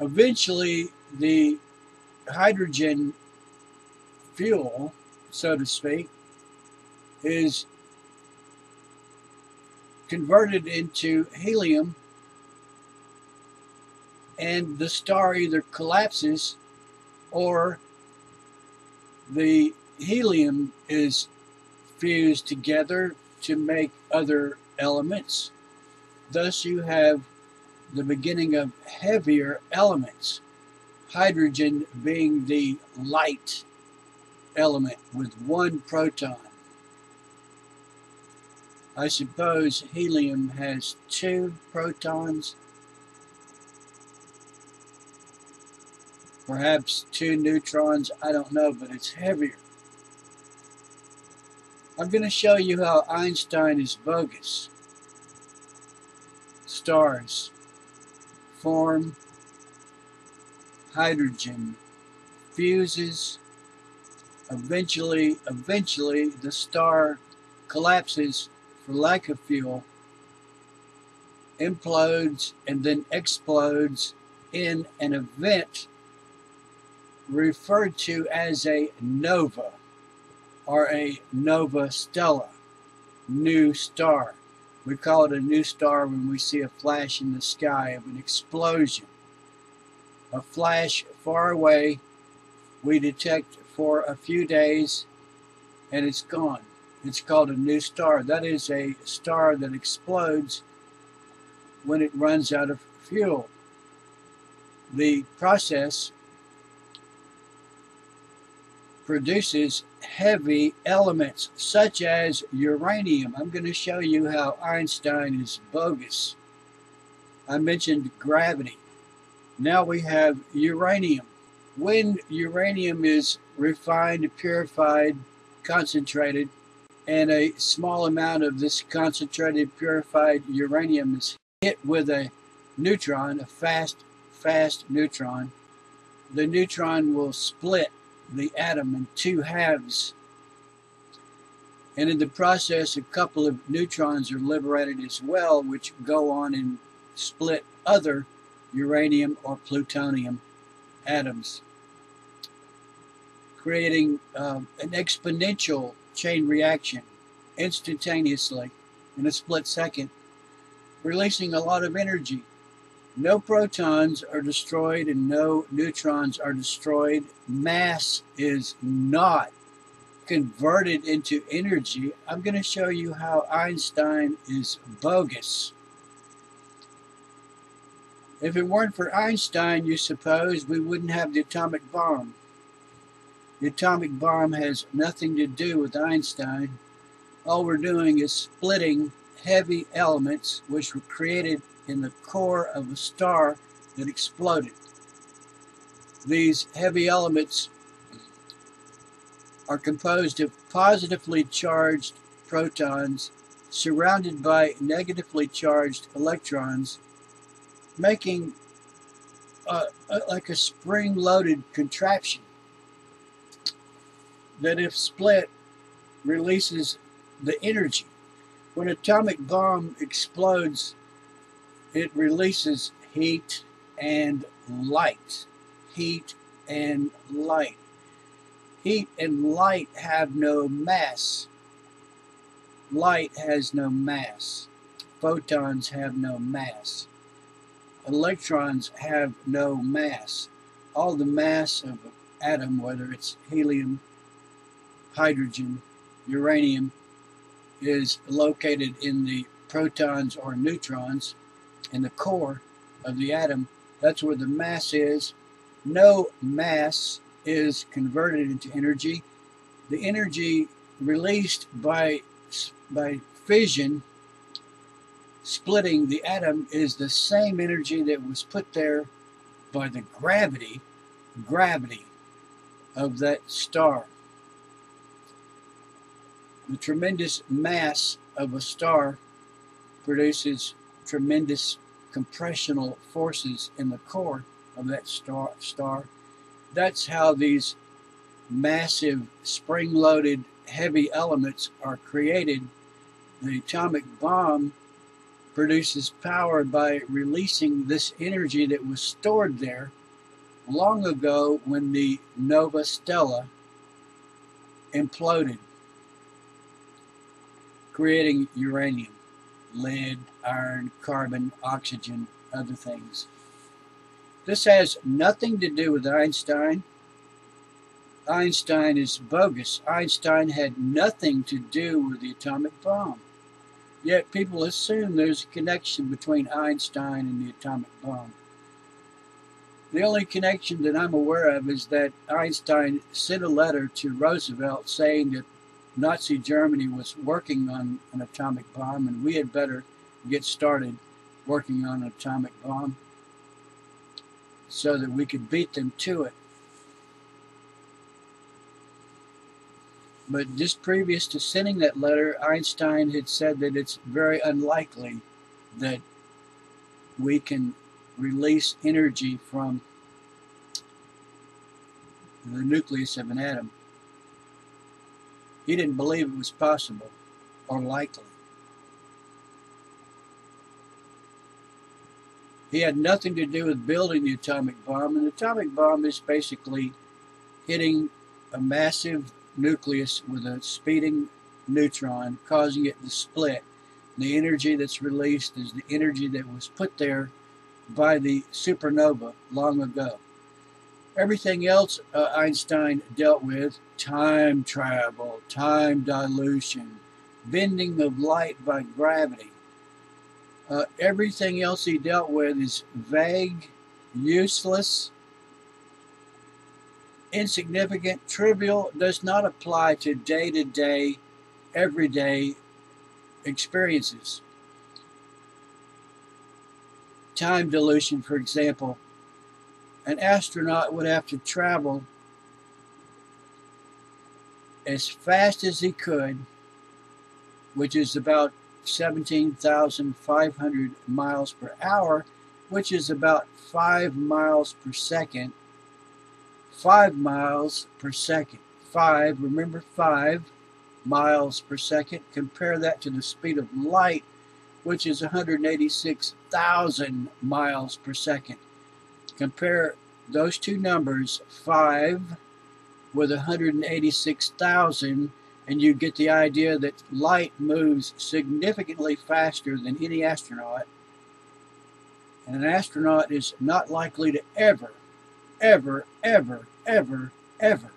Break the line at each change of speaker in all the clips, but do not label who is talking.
Eventually, the hydrogen fuel, so to speak, is converted into helium and the star either collapses or the helium is fused together to make other elements. Thus, you have the beginning of heavier elements, hydrogen being the light element with one proton. I suppose helium has two protons, perhaps two neutrons, I don't know, but it's heavier. I'm going to show you how Einstein is bogus. Stars form hydrogen fuses. Eventually eventually the star collapses for lack of fuel implodes and then explodes in an event referred to as a nova or a nova stella new star we call it a new star when we see a flash in the sky of an explosion. A flash far away we detect for a few days and it's gone. It's called a new star. That is a star that explodes when it runs out of fuel. The process produces heavy elements such as uranium. I'm going to show you how Einstein is bogus. I mentioned gravity. Now we have uranium. When uranium is refined, purified, concentrated, and a small amount of this concentrated, purified uranium is hit with a neutron, a fast, fast neutron, the neutron will split the atom in two halves. And in the process, a couple of neutrons are liberated as well, which go on and split other uranium or plutonium atoms, creating um, an exponential chain reaction instantaneously in a split second, releasing a lot of energy no protons are destroyed and no neutrons are destroyed. Mass is not converted into energy. I'm going to show you how Einstein is bogus. If it weren't for Einstein, you suppose we wouldn't have the atomic bomb. The atomic bomb has nothing to do with Einstein. All we're doing is splitting heavy elements which were created in the core of a star that exploded. These heavy elements are composed of positively charged protons surrounded by negatively charged electrons, making a, a, like a spring-loaded contraption that if split releases the energy. When atomic bomb explodes it releases heat and light. Heat and light. Heat and light have no mass. Light has no mass. Photons have no mass. Electrons have no mass. All the mass of an atom, whether it's helium, hydrogen, uranium, is located in the protons or neutrons in the core of the atom. That's where the mass is. No mass is converted into energy. The energy released by, by fission, splitting the atom, is the same energy that was put there by the gravity, gravity of that star. The tremendous mass of a star produces tremendous compressional forces in the core of that star, star. That's how these massive spring-loaded heavy elements are created. The atomic bomb produces power by releasing this energy that was stored there long ago when the Nova Stella imploded, creating uranium, lead, iron, carbon, oxygen, other things. This has nothing to do with Einstein. Einstein is bogus. Einstein had nothing to do with the atomic bomb. Yet people assume there's a connection between Einstein and the atomic bomb. The only connection that I'm aware of is that Einstein sent a letter to Roosevelt saying that Nazi Germany was working on an atomic bomb and we had better get started working on an atomic bomb so that we could beat them to it. But just previous to sending that letter, Einstein had said that it's very unlikely that we can release energy from the nucleus of an atom. He didn't believe it was possible or likely. He had nothing to do with building the atomic bomb. An atomic bomb is basically hitting a massive nucleus with a speeding neutron, causing it to split. The energy that's released is the energy that was put there by the supernova long ago. Everything else uh, Einstein dealt with time travel, time dilution, bending of light by gravity uh, everything else he dealt with is vague, useless, insignificant, trivial, does not apply to day to day, everyday experiences. Time dilution, for example, an astronaut would have to travel as fast as he could, which is about 17,500 miles per hour, which is about 5 miles per second. 5 miles per second. 5, remember 5 miles per second. Compare that to the speed of light, which is 186,000 miles per second. Compare those two numbers, 5 with 186,000 and you get the idea that light moves significantly faster than any astronaut. And an astronaut is not likely to ever, ever, ever, ever, ever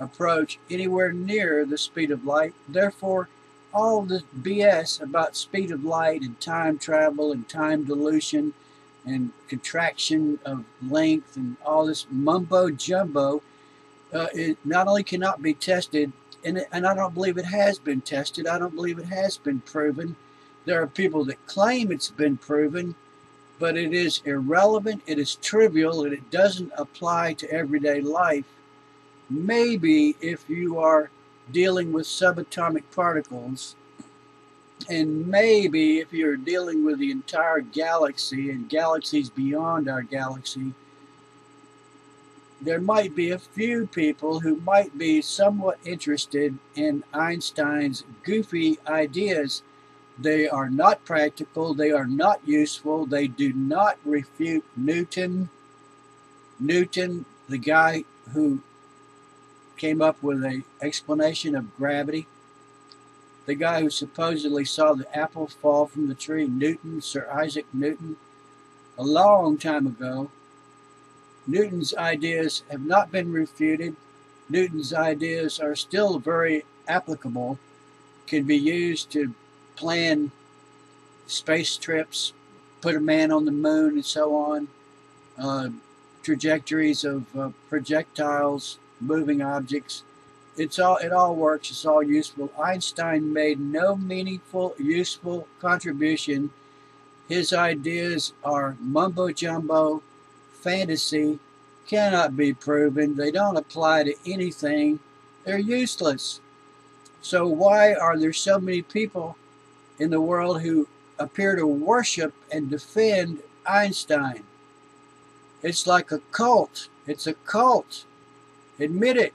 approach anywhere near the speed of light. Therefore, all the BS about speed of light and time travel and time dilution and contraction of length and all this mumbo jumbo, uh, it not only cannot be tested and, and I don't believe it has been tested. I don't believe it has been proven. There are people that claim it's been proven, but it is irrelevant, it is trivial, and it doesn't apply to everyday life. Maybe if you are dealing with subatomic particles, and maybe if you're dealing with the entire galaxy and galaxies beyond our galaxy, there might be a few people who might be somewhat interested in Einstein's goofy ideas. They are not practical, they are not useful, they do not refute Newton. Newton, the guy who came up with an explanation of gravity, the guy who supposedly saw the apple fall from the tree, Newton, Sir Isaac Newton, a long time ago, Newton's ideas have not been refuted. Newton's ideas are still very applicable, can be used to plan space trips, put a man on the moon, and so on, uh, trajectories of uh, projectiles, moving objects. It's all it all works. It's all useful. Einstein made no meaningful, useful contribution. His ideas are mumbo jumbo fantasy cannot be proven. They don't apply to anything. They're useless. So why are there so many people in the world who appear to worship and defend Einstein? It's like a cult. It's a cult. Admit it.